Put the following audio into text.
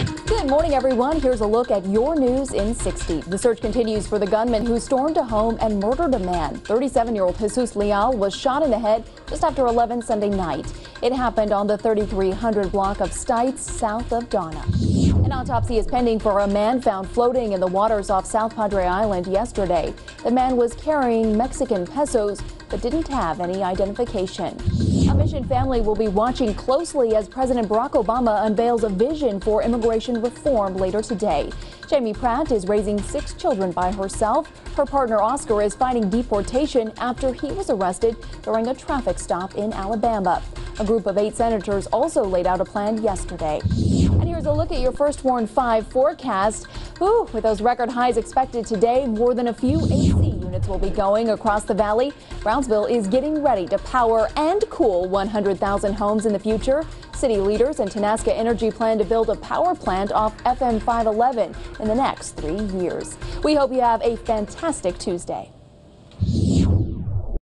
Good morning, everyone. Here's a look at your news in 60. The search continues for the gunman who stormed a home and murdered a man. 37-year-old Jesus Leal was shot in the head just after 11 Sunday night. It happened on the 3300 block of Stites, south of Donna. An autopsy is pending for a man found floating in the waters off South Padre Island yesterday. The man was carrying Mexican pesos but didn't have any identification. A Mission family will be watching closely as President Barack Obama unveils a vision for immigration reform later today. Jamie Pratt is raising six children by herself. Her partner Oscar is fighting deportation after he was arrested during a traffic stop in Alabama. A group of eight senators also laid out a plan yesterday. And here's a look at your first warn 5 forecast. Ooh, with those record highs expected today, more than a few AC units will be going across the valley. Brownsville is getting ready to power and cool 100,000 homes in the future. City leaders and Tenaska Energy plan to build a power plant off FM 511 in the next three years. We hope you have a fantastic Tuesday.